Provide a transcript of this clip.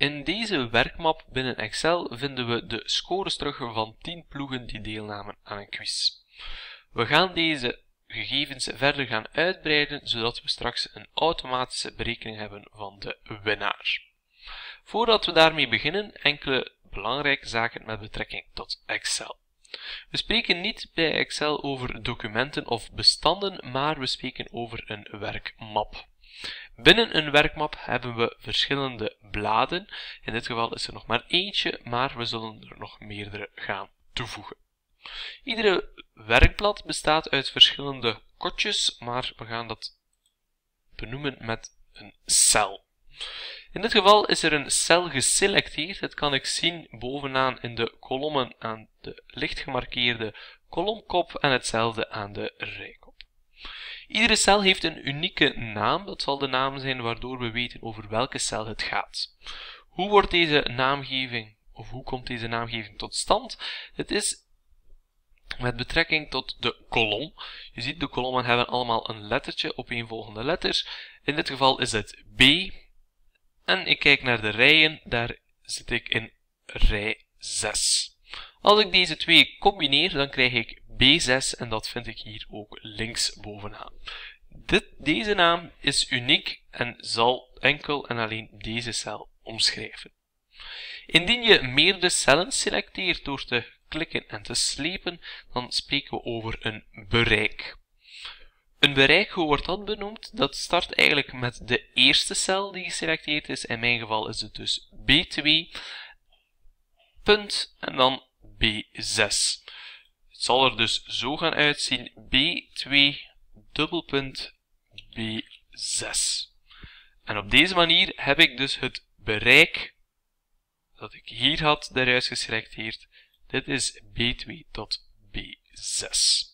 In deze werkmap binnen Excel vinden we de scores terug van 10 ploegen die deelnamen aan een quiz. We gaan deze gegevens verder gaan uitbreiden, zodat we straks een automatische berekening hebben van de winnaar. Voordat we daarmee beginnen, enkele belangrijke zaken met betrekking tot Excel. We spreken niet bij Excel over documenten of bestanden, maar we spreken over een werkmap. Binnen een werkmap hebben we verschillende bladen. In dit geval is er nog maar eentje, maar we zullen er nog meerdere gaan toevoegen. Iedere werkblad bestaat uit verschillende kotjes, maar we gaan dat benoemen met een cel. In dit geval is er een cel geselecteerd. Dat kan ik zien bovenaan in de kolommen aan de licht gemarkeerde kolomkop en hetzelfde aan de rijkop. Iedere cel heeft een unieke naam. Dat zal de naam zijn waardoor we weten over welke cel het gaat. Hoe wordt deze naamgeving, of hoe komt deze naamgeving tot stand? Het is met betrekking tot de kolom. Je ziet, de kolommen hebben allemaal een lettertje op een volgende letters. In dit geval is het B. En ik kijk naar de rijen, daar zit ik in rij 6. Als ik deze twee combineer, dan krijg ik B6 en dat vind ik hier ook links bovenaan. Dit, deze naam is uniek en zal enkel en alleen deze cel omschrijven. Indien je meerdere cellen selecteert door te klikken en te slepen, dan spreken we over een bereik. Een bereik, hoe wordt dat benoemd? Dat start eigenlijk met de eerste cel die geselecteerd is. In mijn geval is het dus B2, punt en dan B6. Zal er dus zo gaan uitzien B2 dubbelpunt B6. En op deze manier heb ik dus het bereik dat ik hier had daaruit geselecteerd. Dit is B2 tot B6.